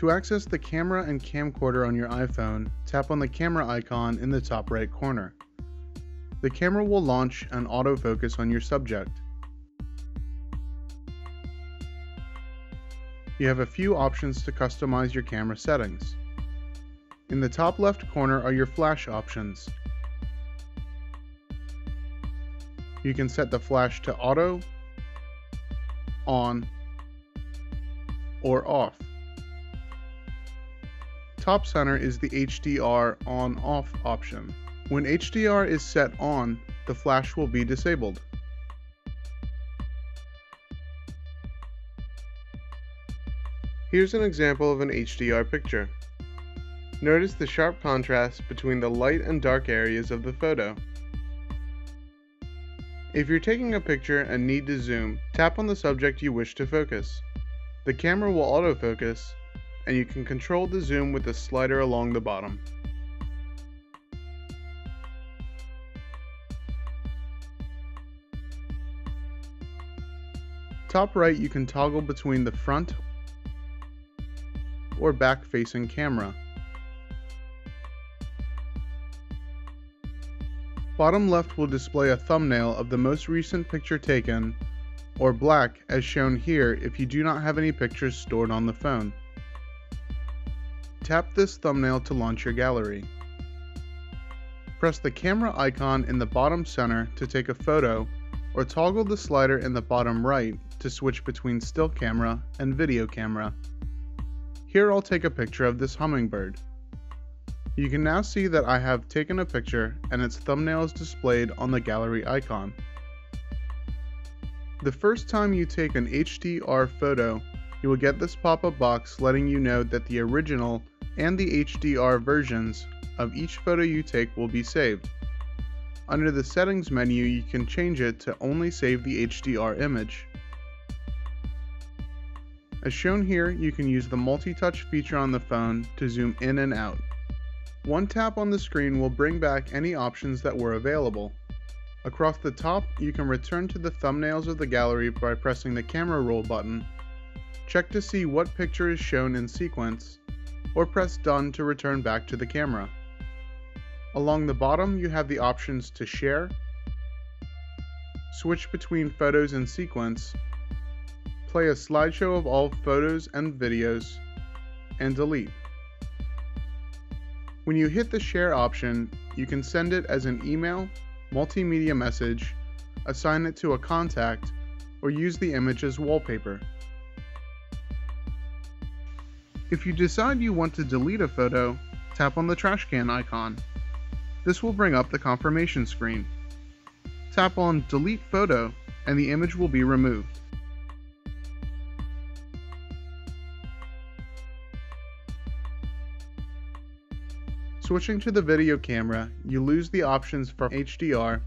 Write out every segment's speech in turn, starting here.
To access the camera and camcorder on your iPhone, tap on the camera icon in the top right corner. The camera will launch and autofocus on your subject. You have a few options to customize your camera settings. In the top left corner are your flash options. You can set the flash to auto, on, or off. Top center is the HDR on-off option. When HDR is set on, the flash will be disabled. Here's an example of an HDR picture. Notice the sharp contrast between the light and dark areas of the photo. If you're taking a picture and need to zoom, tap on the subject you wish to focus. The camera will autofocus and you can control the zoom with the slider along the bottom. Top right you can toggle between the front or back facing camera. Bottom left will display a thumbnail of the most recent picture taken, or black as shown here if you do not have any pictures stored on the phone. Tap this thumbnail to launch your gallery. Press the camera icon in the bottom center to take a photo or toggle the slider in the bottom right to switch between still camera and video camera. Here I'll take a picture of this hummingbird. You can now see that I have taken a picture and its thumbnail is displayed on the gallery icon. The first time you take an HDR photo, you will get this pop-up box letting you know that the original and the HDR versions of each photo you take will be saved. Under the settings menu you can change it to only save the HDR image. As shown here, you can use the multi-touch feature on the phone to zoom in and out. One tap on the screen will bring back any options that were available. Across the top, you can return to the thumbnails of the gallery by pressing the camera roll button, check to see what picture is shown in sequence, or press done to return back to the camera. Along the bottom you have the options to share, switch between photos in sequence, play a slideshow of all photos and videos, and delete. When you hit the share option, you can send it as an email, multimedia message, assign it to a contact, or use the image as wallpaper. If you decide you want to delete a photo, tap on the trash can icon. This will bring up the confirmation screen. Tap on Delete Photo and the image will be removed. Switching to the video camera, you lose the options for HDR,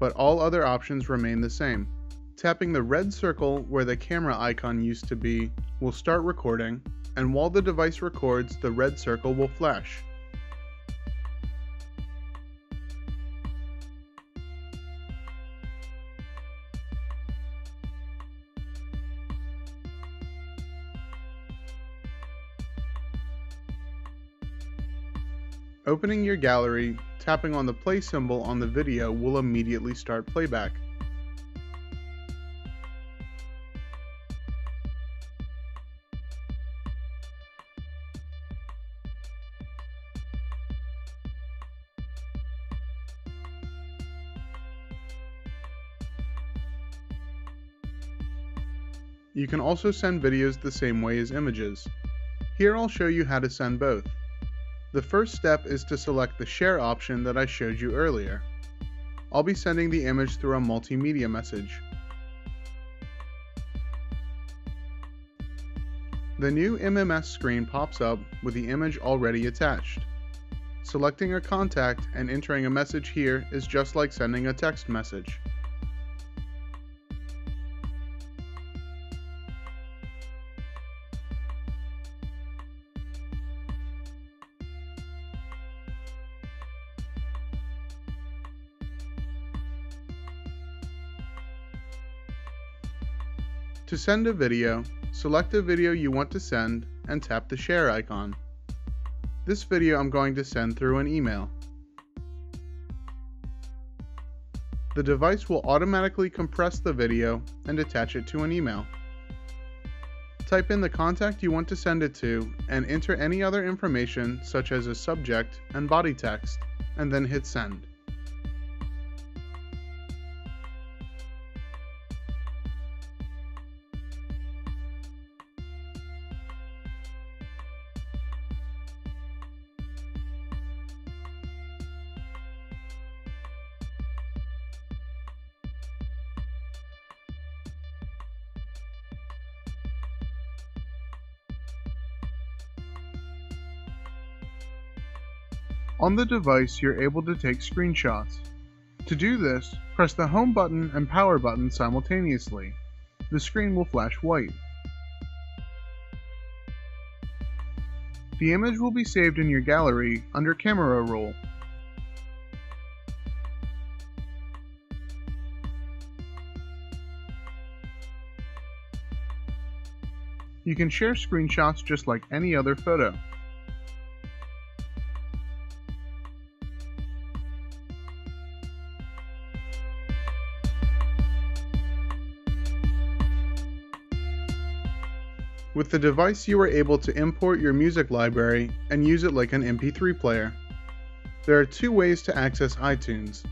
but all other options remain the same. Tapping the red circle where the camera icon used to be will start recording, and while the device records, the red circle will flash. Opening your gallery, tapping on the play symbol on the video will immediately start playback. You can also send videos the same way as images. Here I'll show you how to send both. The first step is to select the share option that I showed you earlier. I'll be sending the image through a multimedia message. The new MMS screen pops up with the image already attached. Selecting a contact and entering a message here is just like sending a text message. To send a video, select the video you want to send and tap the share icon. This video I'm going to send through an email. The device will automatically compress the video and attach it to an email. Type in the contact you want to send it to and enter any other information such as a subject and body text, and then hit send. On the device, you're able to take screenshots. To do this, press the home button and power button simultaneously. The screen will flash white. The image will be saved in your gallery under camera roll. You can share screenshots just like any other photo. With the device you are able to import your music library and use it like an MP3 player. There are two ways to access iTunes.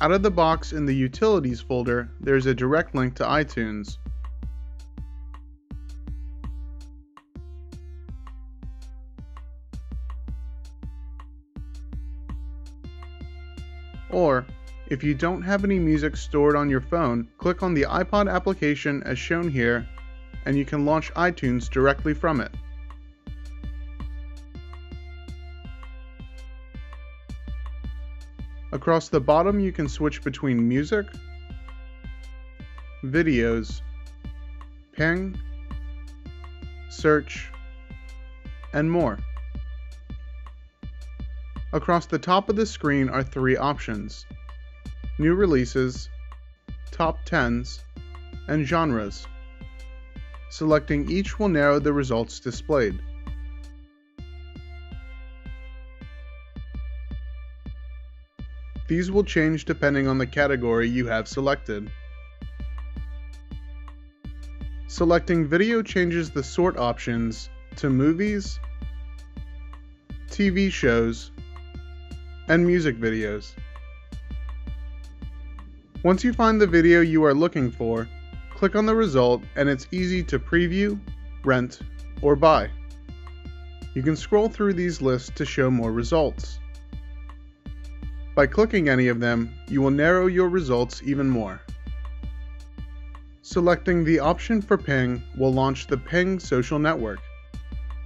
Out of the box in the Utilities folder, there is a direct link to iTunes. Or, if you don't have any music stored on your phone, click on the iPod application as shown here and you can launch iTunes directly from it. Across the bottom you can switch between music, videos, ping, search, and more. Across the top of the screen are three options, new releases, top 10s, and genres. Selecting each will narrow the results displayed. These will change depending on the category you have selected. Selecting video changes the sort options to movies, TV shows, and music videos. Once you find the video you are looking for, Click on the result and it's easy to preview, rent, or buy. You can scroll through these lists to show more results. By clicking any of them, you will narrow your results even more. Selecting the option for Ping will launch the Ping social network.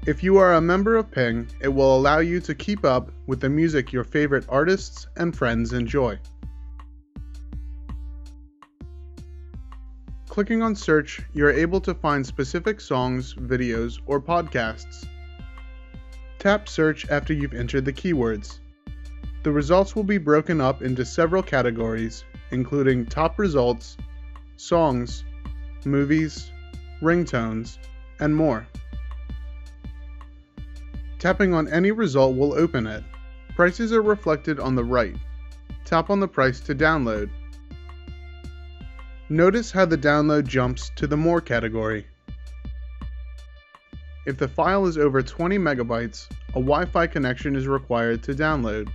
If you are a member of Ping, it will allow you to keep up with the music your favorite artists and friends enjoy. Clicking on search, you are able to find specific songs, videos, or podcasts. Tap search after you've entered the keywords. The results will be broken up into several categories, including top results, songs, movies, ringtones, and more. Tapping on any result will open it. Prices are reflected on the right. Tap on the price to download. Notice how the download jumps to the More category. If the file is over 20 megabytes, a Wi-Fi connection is required to download.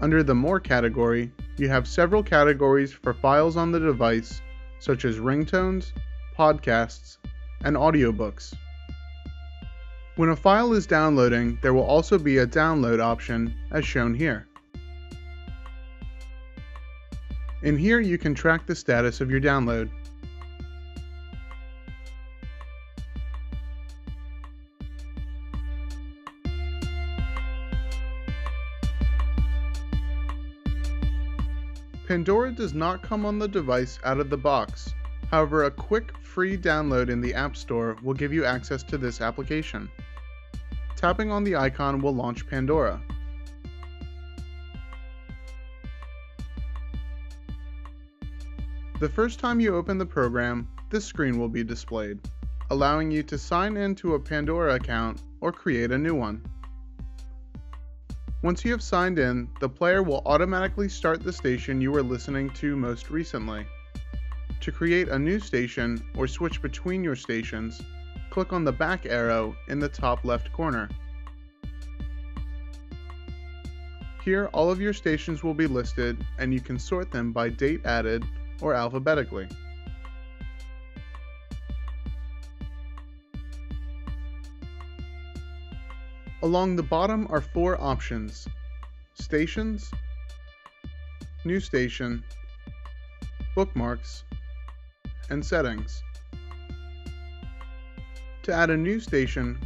Under the More category, you have several categories for files on the device, such as ringtones, podcasts, and audiobooks. When a file is downloading, there will also be a download option, as shown here. In here you can track the status of your download. Pandora does not come on the device out of the box. However, a quick free download in the App Store will give you access to this application. Tapping on the icon will launch Pandora. The first time you open the program, this screen will be displayed, allowing you to sign into a Pandora account or create a new one. Once you have signed in, the player will automatically start the station you were listening to most recently. To create a new station or switch between your stations, click on the back arrow in the top left corner. Here, all of your stations will be listed and you can sort them by date added or alphabetically. Along the bottom are four options, Stations, New Station, Bookmarks, and Settings. To add a new station,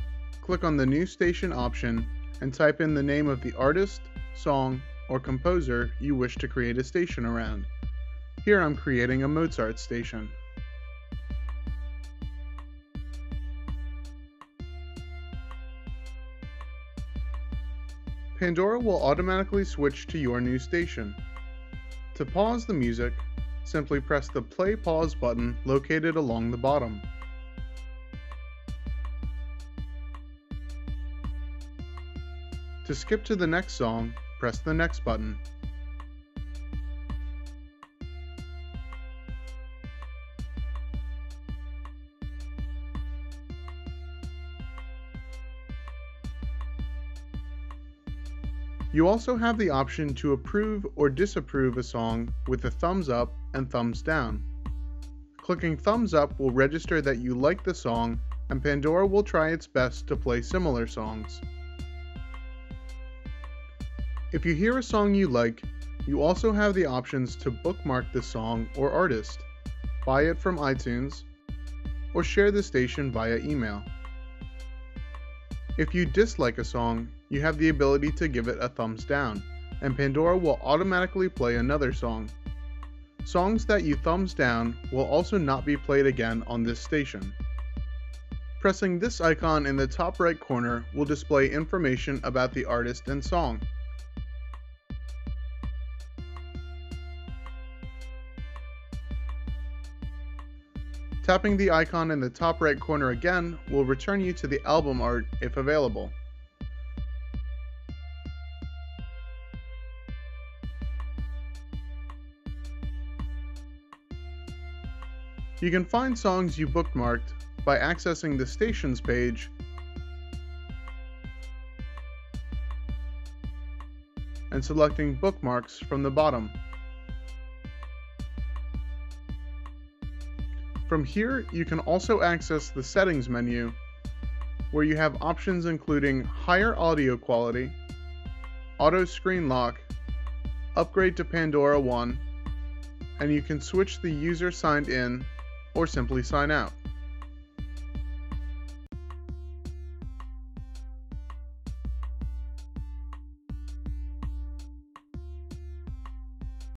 click on the New Station option and type in the name of the artist, song, or composer you wish to create a station around. Here I'm creating a Mozart station. Pandora will automatically switch to your new station. To pause the music, simply press the play pause button located along the bottom. To skip to the next song, press the next button. You also have the option to approve or disapprove a song with a thumbs up and thumbs down. Clicking thumbs up will register that you like the song and Pandora will try its best to play similar songs. If you hear a song you like, you also have the options to bookmark the song or artist, buy it from iTunes, or share the station via email. If you dislike a song, you have the ability to give it a thumbs down, and Pandora will automatically play another song. Songs that you thumbs down will also not be played again on this station. Pressing this icon in the top right corner will display information about the artist and song. Tapping the icon in the top right corner again will return you to the album art if available. You can find songs you bookmarked by accessing the Stations page and selecting Bookmarks from the bottom. From here, you can also access the Settings menu, where you have options including higher audio quality, auto screen lock, upgrade to Pandora 1, and you can switch the user signed in or simply sign out.